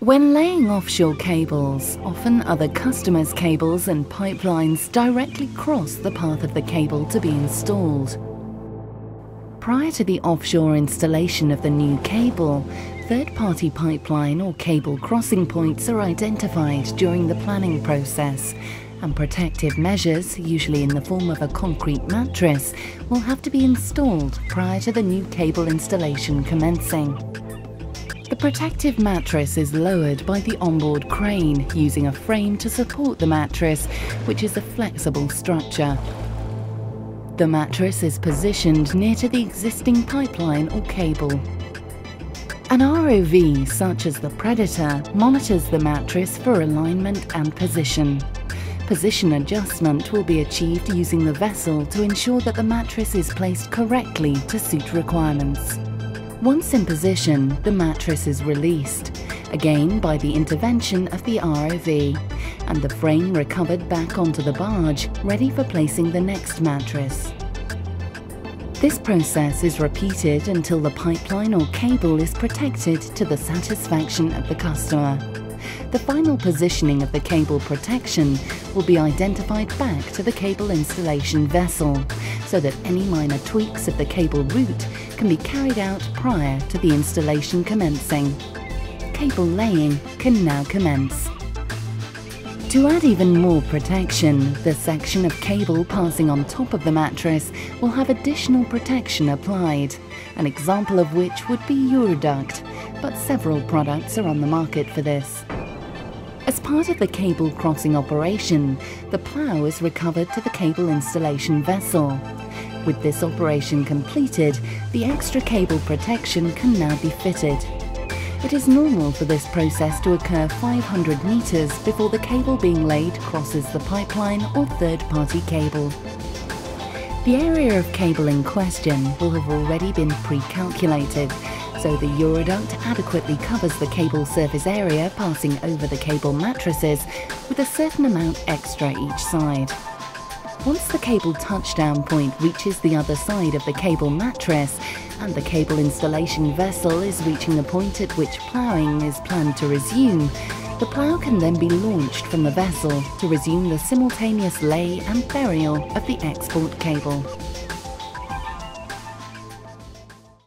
When laying offshore cables, often other customers' cables and pipelines directly cross the path of the cable to be installed. Prior to the offshore installation of the new cable, third-party pipeline or cable crossing points are identified during the planning process and protective measures, usually in the form of a concrete mattress, will have to be installed prior to the new cable installation commencing. The protective mattress is lowered by the onboard crane using a frame to support the mattress, which is a flexible structure. The mattress is positioned near to the existing pipeline or cable. An ROV, such as the Predator, monitors the mattress for alignment and position. Position adjustment will be achieved using the vessel to ensure that the mattress is placed correctly to suit requirements. Once in position, the mattress is released, again by the intervention of the ROV, and the frame recovered back onto the barge, ready for placing the next mattress. This process is repeated until the pipeline or cable is protected to the satisfaction of the customer. The final positioning of the cable protection will be identified back to the cable installation vessel, so that any minor tweaks of the cable route can be carried out prior to the installation commencing. Cable laying can now commence. To add even more protection, the section of cable passing on top of the mattress will have additional protection applied, an example of which would be Uraduct, but several products are on the market for this. As part of the cable crossing operation, the plough is recovered to the cable installation vessel. With this operation completed, the extra cable protection can now be fitted. It is normal for this process to occur 500 metres before the cable being laid crosses the pipeline or third-party cable. The area of cable in question will have already been pre-calculated, so the Uraduct adequately covers the cable surface area passing over the cable mattresses with a certain amount extra each side. Once the cable touchdown point reaches the other side of the cable mattress and the cable installation vessel is reaching the point at which ploughing is planned to resume, the plough can then be launched from the vessel to resume the simultaneous lay and burial of the export cable.